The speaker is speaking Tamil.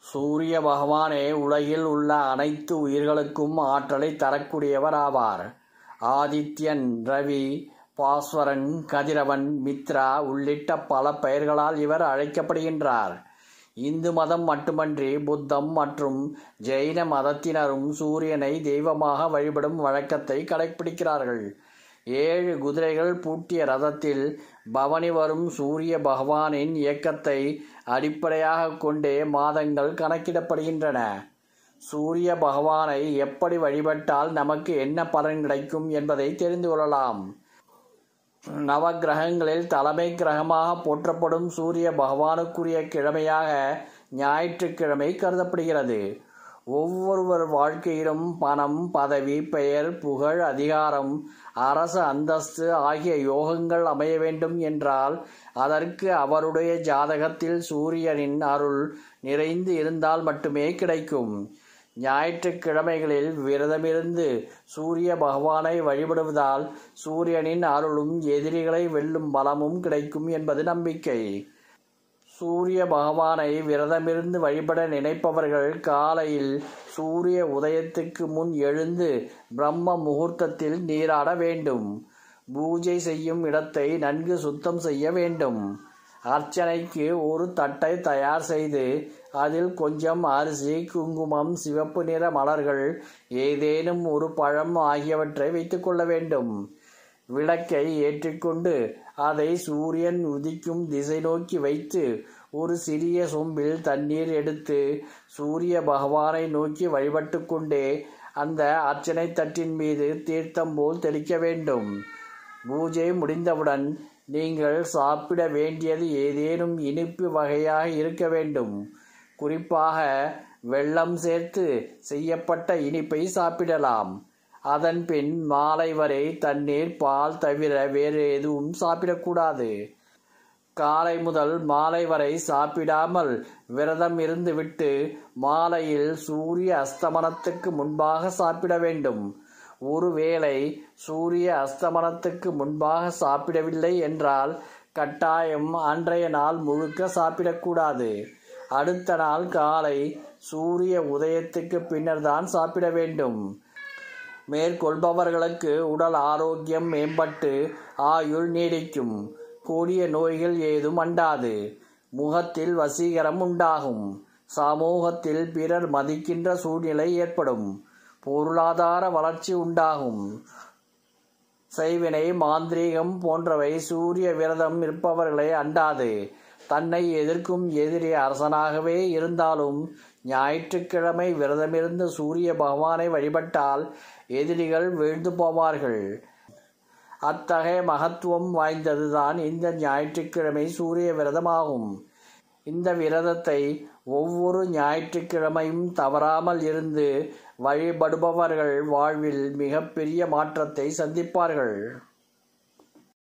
சூரிய பகவானே உலகில் உள்ள அனைத்து உயிர்களுக்கும் ஆற்றலை தரக்கூடியவர் ஆவார். ஆதித்யன் ரவி பாஸ்வரன் கதிரவன் மித்ரா உள்ளிட்ட பல பெயர்களால் இவர் அழைக்கப்படுகின்றார். இந்து மதம் மட்டுமன்றி புத்தம் மற்றும் ஜெயின மதத்தினரும் சூரியனை தெய்வமாக வழிபடும் வழக்கத்தை கடைபிடிக்கிறார்கள் ஏழு குதிரைகள் பூட்டிய ரதத்தில் பவனி வரும் சூரிய பகவானின் இயக்கத்தை அடிப்படையாக கொண்டே மாதங்கள் கணக்கிடப்படுகின்றன. சூரிய பகவானை எப்படி வழிபட்டால் நமக்கு என்ன பலன் கிடைக்கும் என்பதை தெரிந்து கொள்ளலாம். நவக்கிரகங்களில் தலைமை கிரகமாக போற்றப்படும் சூரிய பகவானுக்குரிய கிழமையாக ஞாயிற்றுக்கிழமை கருதப்படுகிறது. ஒவ்வொருவர் வாழ்க்கையிலும் பணம் பதவி பெயர் புகழ் அதிகாரம் அரச அந்தஸ்து ஆகிய யோகங்கள் அமைய வேண்டும் என்றால் அதற்கு அவருடைய ஜாதகத்தில் சூரியனின் அருள் நிறைந்து இருந்தால் மட்டுமே கிடைக்கும். ஞாயிற்றுக்கிழமைகளில் விரதமிருந்து சூரிய பகவானை வழிபடுவதால் சூரியனின் அருளும் எதிரிகளை வெல்லும் பலமும் கிடைக்கும் என்பது நம்பிக்கை. சூரிய பகவானை விரதமிருந்து வழிபட நினைப்பவர்கள் காலையில் சூரிய உதயத்துக்கு முன் எழுந்து பிரம்ம முகூர்த்தத்தில் நீராட வேண்டும். பூஜை செய்யும் இடத்தை நன்கு சுத்தம் செய்ய வேண்டும். அர்ச்சனைக்கு ஒரு தட்டை தயார் செய்து அதில் கொஞ்சம் அரிசி குங்குமம் சிவப்பு நிற மலர்கள் ஏதேனும் ஒரு பழம் ஆகியவற்றை வைத்துக்கொள்ள வேண்டும். விளக்கை ஏற்றிக்கொண்டு அதை சூரியன் உதிக்கும் திசை நோக்கி வைத்து ஒரு சிறிய சொம்பில் தண்ணீர் எடுத்து சூரிய பகவானை நோக்கி வழிபட்டு கொண்டே அந்த அர்ச்சனை தட்டின் மீது தீர்த்தம் போல் தெளிக்க வேண்டும். பூஜை முடிந்தவுடன் நீங்கள் சாப்பிட வேண்டியது ஏதேனும் இனிப்பு வகையாக இருக்க வேண்டும். குறிப்பாக வெள்ளம் சேர்த்து செய்யப்பட்ட இனிப்பை சாப்பிடலாம். அதன் பின் மாலை வரை தண்ணீர் பால் தவிர வேறு எதுவும் சாப்பிடக்கூடாது. காலை முதல் மாலை வரை சாப்பிடாமல் விரதம் இருந்துவிட்டு மாலையில் சூரிய அஸ்தமனத்துக்கு முன்பாக சாப்பிட வேண்டும். ஒருவேளை சூரிய அஸ்தமனத்துக்கு முன்பாக சாப்பிடவில்லை என்றால் கட்டாயம் அன்றைய நாள் முழுக்க சாப்பிடக்கூடாது. அடுத்த நாள் காலை சூரிய உதயத்துக்கு பின்னர் தான் சாப்பிட வேண்டும். மேற்கொள்பவர்களுக்கு உடல் ஆரோக்கியம் மேம்பட்டு ஆயுள் நீடிக்கும். கூடிய நோய்கள் ஏதும் அண்டாது. முகத்தில் வசீகரம் உண்டாகும். சமூகத்தில் பிறர் மதிக்கின்ற சூழ்நிலை ஏற்படும். பொருளாதார வளர்ச்சி உண்டாகும். செய்வினை மாந்திரீகம் போன்றவை சூரிய விரதம் இருப்பவர்களை அண்டாது. தன்னை எதிர்க்கும் எதிரி அரசனாகவே இருந்தாலும் ஞாயிற்றுக்கிழமை விரதமிருந்து சூரிய பகவானை வழிபட்டால் எதிரிகள் வீழ்ந்து போவார்கள். அத்தகைய மகத்துவம் வாய்ந்ததுதான் இந்த ஞாயிற்றுக்கிழமை சூரிய விரதமாகும். இந்த விரதத்தை ஒவ்வொரு ஞாயிற்றுக்கிழமையும் தவறாமல் இருந்து வழிபடுபவர்கள் வாழ்வில் மிகப்பெரிய மாற்றத்தை சந்திப்பார்கள்.